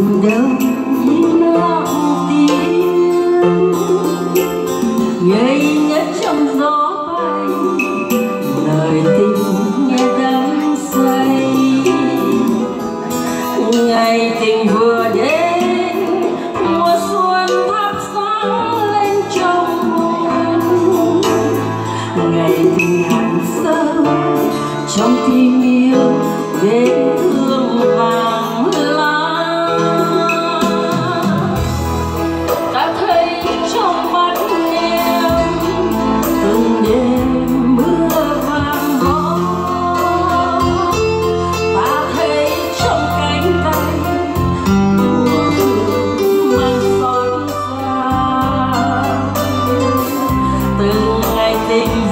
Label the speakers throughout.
Speaker 1: đường những lặng tiếng ngây ngất trong gió bay lời tình nghe đắm say ngày tình vừa đến mùa xuân thắp sáng lên trong môn ngày tình hẳn sâu trong tim yêu đến thương vàng things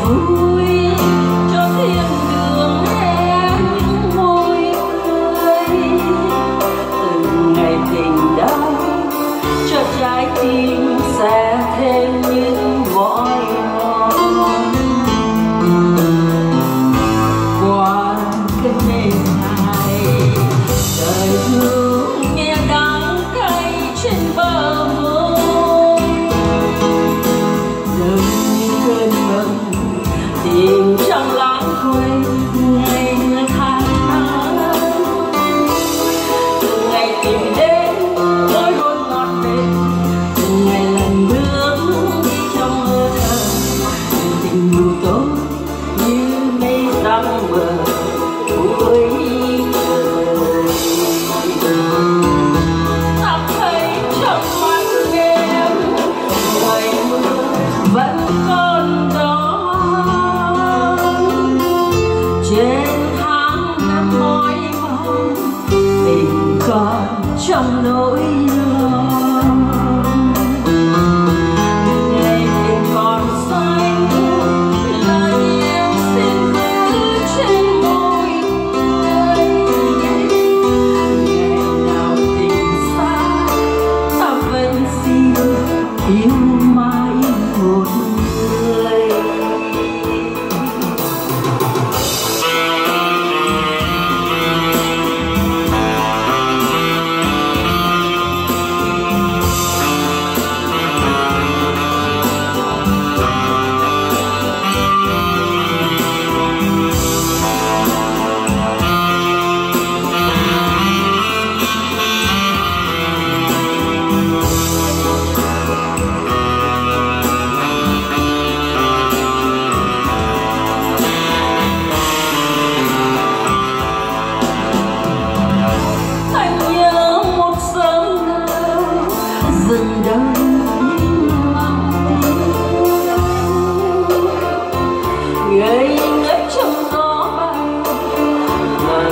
Speaker 1: ngày tình đến nỗi luôn ngọt mềm từng ngày lần bước trong mơ thơ tình mù tối như mây răng bờ cuối vẫn còn đó trong nỗi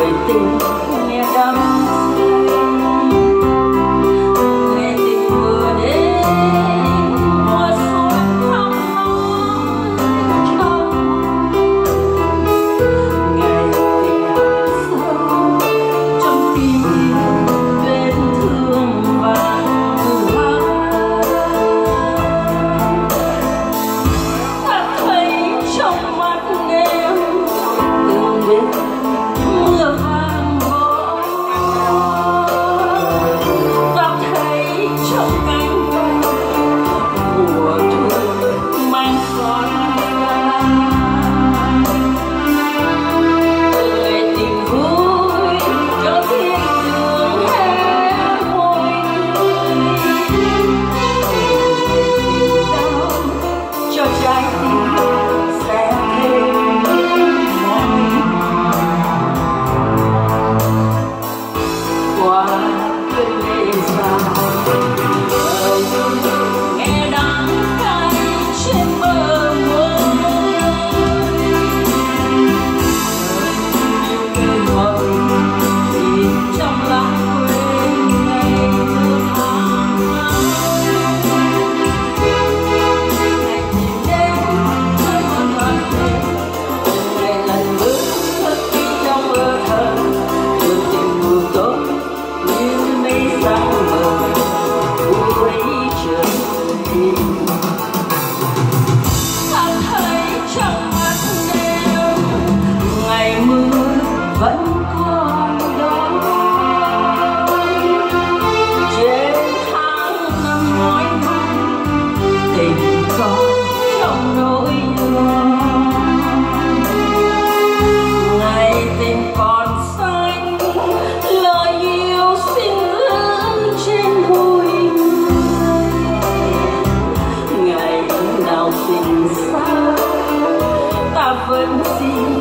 Speaker 1: I do. xa ta vẫn xin